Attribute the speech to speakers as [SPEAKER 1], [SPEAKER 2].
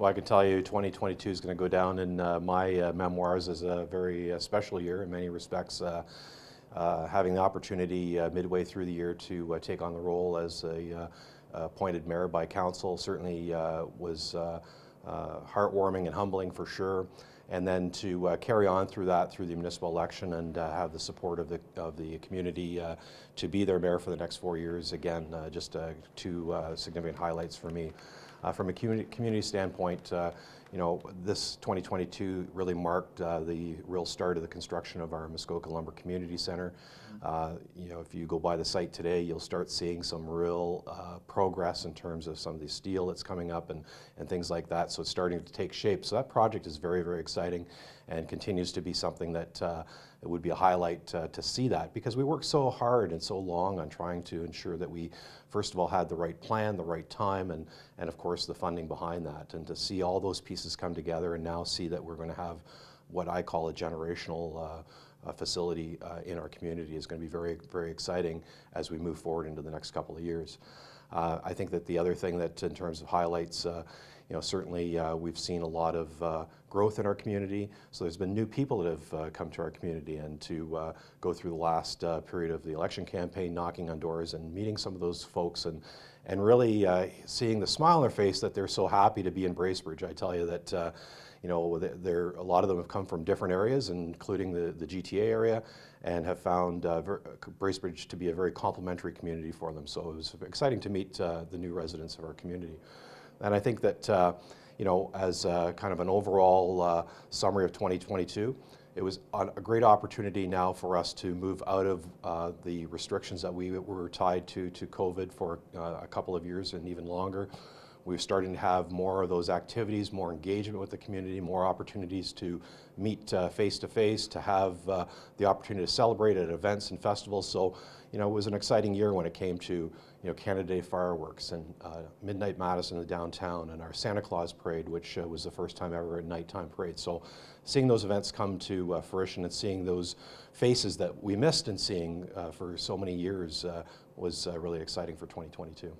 [SPEAKER 1] Well, I can tell you 2022 is going to go down in uh, my uh, memoirs as a very uh, special year in many respects. Uh, uh, having the opportunity uh, midway through the year to take on the role as a appointed mayor by council certainly was heartwarming and humbling for sure. And then to carry on through that through the municipal election and have the support of the of the community to be their mayor for the next four years again, just two significant highlights for me. Uh, from a community, community standpoint, uh, you know, this 2022 really marked uh, the real start of the construction of our Muskoka Lumber Community Center. Uh, you know, if you go by the site today, you'll start seeing some real uh, progress in terms of some of the steel that's coming up and, and things like that. So it's starting to take shape. So that project is very, very exciting and continues to be something that uh, it would be a highlight uh, to see that because we worked so hard and so long on trying to ensure that we, first of all, had the right plan, the right time, and, and of course the funding behind that. And to see all those pieces come together and now see that we're going to have what I call a generational uh, uh, facility uh, in our community is going to be very, very exciting as we move forward into the next couple of years. Uh, I think that the other thing that in terms of highlights uh, you know, certainly uh, we've seen a lot of uh, growth in our community. So there's been new people that have uh, come to our community and to uh, go through the last period of the election campaign, knocking on doors and meeting some of those folks and, and really seeing the smile on their face that they're so happy to be in Bracebridge. I tell you that, you know, there, a lot of them have come from different areas, including the, the GTA area, and have found Bracebridge to be a very complementary community for them. So it was exciting to meet the new residents of our community. And I think that, uh, you know, as uh, kind of an overall uh, summary of 2022, it was a great opportunity now for us to move out of uh, the restrictions that we were tied to to COVID for uh, a couple of years and even longer. We're starting to have more of those activities, more engagement with the community, more opportunities to meet uh, face to face, to have the opportunity to celebrate at events and festivals. So, you know, it was an exciting year when it came to you know, Canada Day fireworks and uh, Midnight Madness in downtown and our Santa Claus parade, which uh, was the first time ever a nighttime parade. So seeing those events come to uh, fruition and seeing those faces that we missed and seeing uh, for so many years uh, was uh, really exciting for 2022.